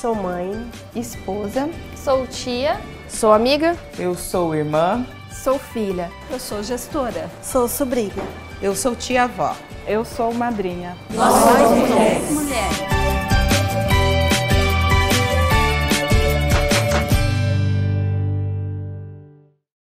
Sou mãe, esposa, Sou tia. Sou amiga. Eu sou irmã. Sou filha. Eu sou gestora. Sou sobrinha. Eu sou tia-avó. Eu sou madrinha. Nós somos